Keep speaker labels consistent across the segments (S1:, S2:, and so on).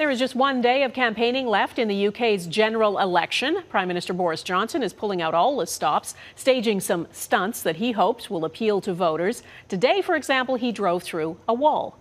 S1: There is just one day of campaigning left in the UK's general election. Prime Minister Boris Johnson is pulling out all the stops, staging some stunts that he hopes will appeal to voters. Today, for example, he drove through a wall.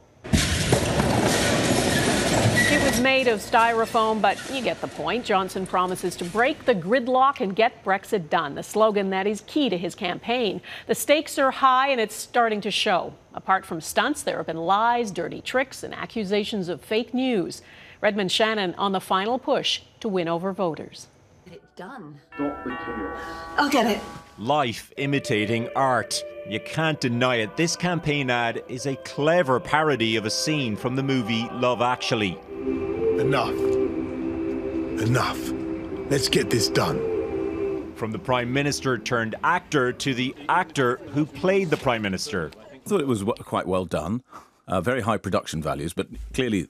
S1: It was made of styrofoam, but you get the point. Johnson promises to break the gridlock and get Brexit done, the slogan that is key to his campaign. The stakes are high and it's starting to show. Apart from stunts, there have been lies, dirty tricks, and accusations of fake news. Redmond Shannon on the final push to win over voters.
S2: Get it done.
S3: Stop the chaos.
S2: I'll get it.
S4: Life imitating art. You can't deny it. This campaign ad is a clever parody of a scene from the movie Love Actually.
S5: Enough. Enough. Let's get this done.
S4: From the Prime Minister turned actor to the actor who played the Prime Minister.
S6: I thought it was quite well done. Uh, very high production values, but clearly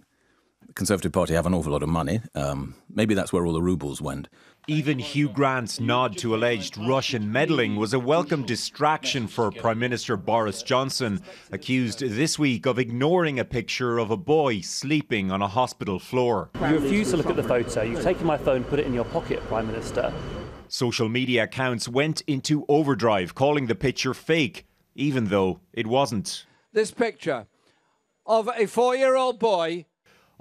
S6: the Conservative Party have an awful lot of money. Um, maybe that's where all the rubles went.
S4: Even Hugh Grant's nod to alleged Russian meddling was a welcome distraction for Prime Minister Boris Johnson, accused this week of ignoring a picture of a boy sleeping on a hospital floor.
S7: You refuse to look at the photo. You've taken my phone, put it in your pocket, Prime Minister.
S4: Social media accounts went into overdrive, calling the picture fake, even though it wasn't.
S8: This picture of a four year old boy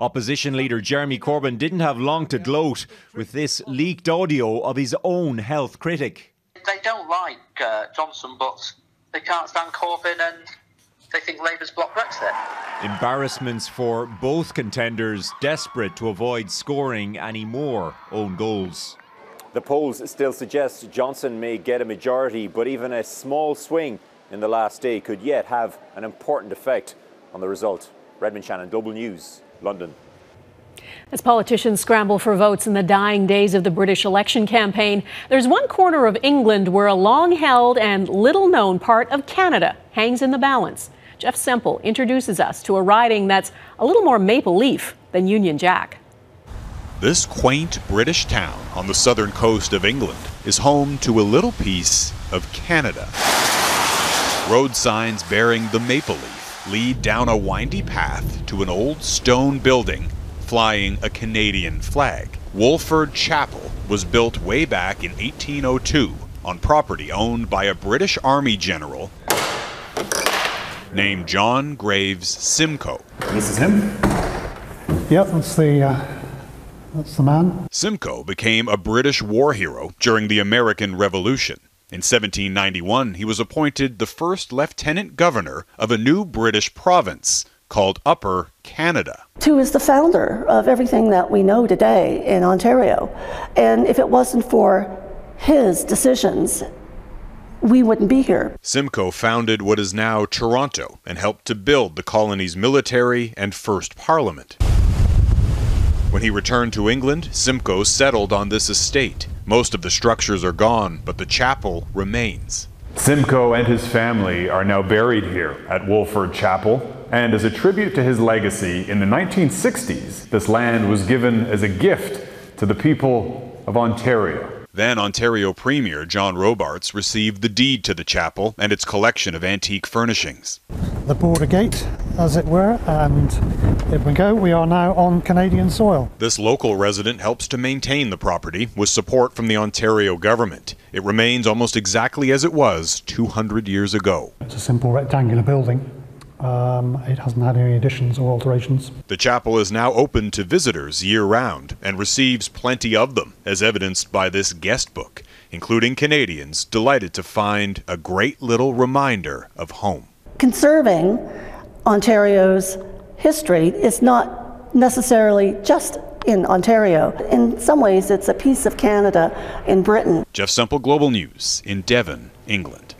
S4: Opposition leader Jeremy Corbyn didn't have long to gloat with this leaked audio of his own health critic.
S9: They don't like uh, Johnson, but they can't stand Corbyn and they think Labour's blocked Brexit.
S4: Embarrassments for both contenders, desperate to avoid scoring any more own goals.
S10: The polls still suggest Johnson may get a majority, but even a small swing in the last day could yet have an important effect on the result. Redmond Shannon, Global News, London.
S1: As politicians scramble for votes in the dying days of the British election campaign, there's one corner of England where a long held and little known part of Canada hangs in the balance. Jeff Semple introduces us to a riding that's a little more maple leaf than Union Jack.
S11: This quaint British town on the southern coast of England is home to a little piece of Canada. Road signs bearing the maple leaf lead down a windy path to an old stone building flying a Canadian flag. Wolford Chapel was built way back in 1802 on property owned by a British Army general named John Graves Simcoe.
S12: This is him. Yep, that's the uh, that's the man.
S11: Simcoe became a British war hero during the American Revolution. In 1791, he was appointed the first lieutenant governor of a new British province called Upper Canada.
S13: Who is the founder of everything that we know today in Ontario. And if it wasn't for his decisions, we wouldn't be here.
S11: Simcoe founded what is now Toronto and helped to build the colony's military and first parliament. When he returned to England, Simcoe settled on this estate. Most of the structures are gone, but the chapel remains.
S14: Simcoe and his family are now buried here at Wolford Chapel, and as a tribute to his legacy, in the 1960s, this land was given as a gift to the people of Ontario.
S11: Then Ontario Premier John Robarts received the deed to the chapel and its collection of antique furnishings.
S12: The border gate, as it were, and here we go. We are now on Canadian soil.
S11: This local resident helps to maintain the property with support from the Ontario government. It remains almost exactly as it was 200 years ago.
S12: It's a simple rectangular building. Um, it hasn't had any additions or alterations.
S11: The chapel is now open to visitors year round and receives plenty of them, as evidenced by this guest book, including Canadians delighted to find a great little reminder of home.
S13: Conserving Ontario's history is not necessarily just in Ontario. In some ways, it's a piece of Canada in Britain.
S11: Jeff Semple, Global News, in Devon, England.